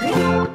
Música